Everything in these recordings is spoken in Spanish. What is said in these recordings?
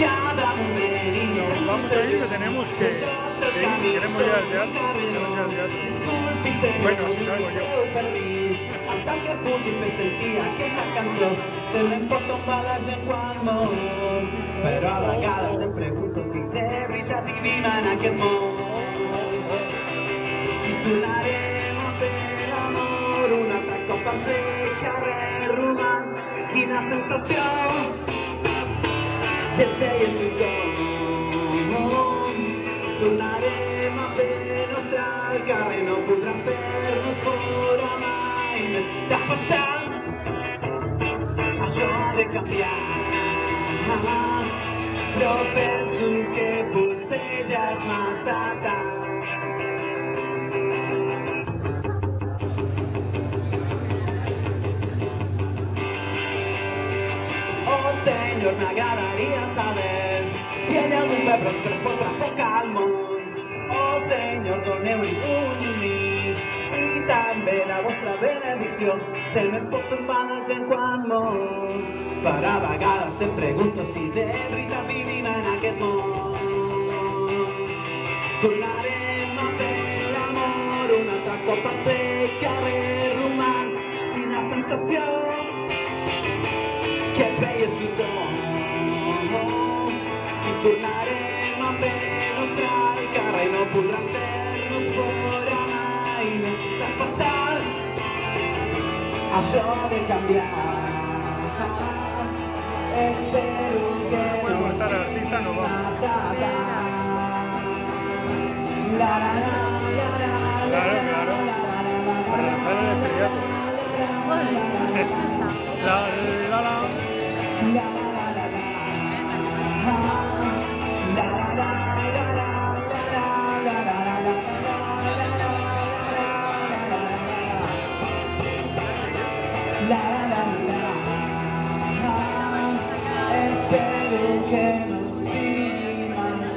Nos vamos a ir, que tenemos que, que queremos ir al teatro, queremos ir al teatro. Bueno, si salgo yo. Hasta que me sentía que esta canción se me importó para cuando, pero a la cara te pregunto si te viste divina en aquel modo. Y tú del amor, una tacopa seca, derrumas y la sensación. Tornarem a fer nostre al carrer no podran fer-nos fora mai de fatal això ha de canviar però penso que potser ja és massa tard Oh m'agradaria saber si hi ha algun pebrot per fotre Senyor, doneu-li un nit i també la vostra benedicció. Se me pot tombar la gent quan mor. Per a vegades em pregunto si de veritat vivim en aquest món. Tornarem a fer l'amor un altre cop a fer carrer romans. Quina que es veia tothom i tornarem a fer nostre al carrer no podran fer-nos més està fatal de canviar espero que se puede al artista, no vamos. La, la, la, la, la, Claro, claro. Para lanzar el estrellato. La, la, la.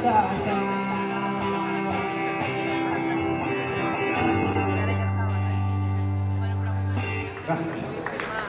Espero